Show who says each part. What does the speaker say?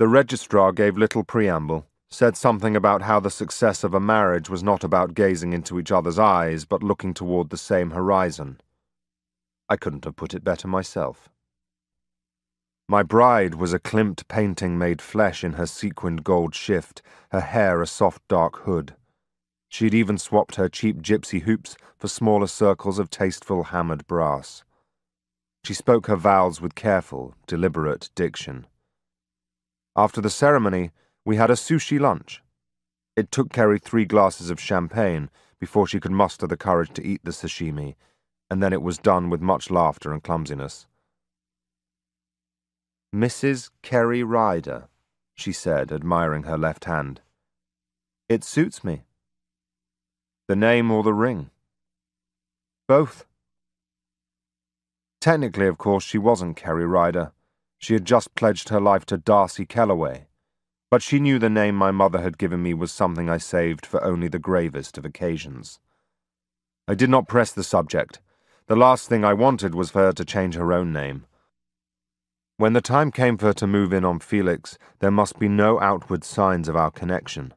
Speaker 1: The registrar gave little preamble, said something about how the success of a marriage was not about gazing into each other's eyes, but looking toward the same horizon. I couldn't have put it better myself. My bride was a Klimt painting made flesh in her sequined gold shift, her hair a soft dark hood. She'd even swapped her cheap gypsy hoops for smaller circles of tasteful hammered brass. She spoke her vows with careful, deliberate diction. After the ceremony, we had a sushi lunch. It took Kerry three glasses of champagne before she could muster the courage to eat the sashimi, and then it was done with much laughter and clumsiness. Mrs. Kerry Ryder, she said, admiring her left hand. It suits me. The name or the ring? Both. Technically, of course, she wasn't Kerry Ryder. She had just pledged her life to Darcy Kellaway. But she knew the name my mother had given me was something I saved for only the gravest of occasions. I did not press the subject. The last thing I wanted was for her to change her own name. When the time came for her to move in on Felix, there must be no outward signs of our connection.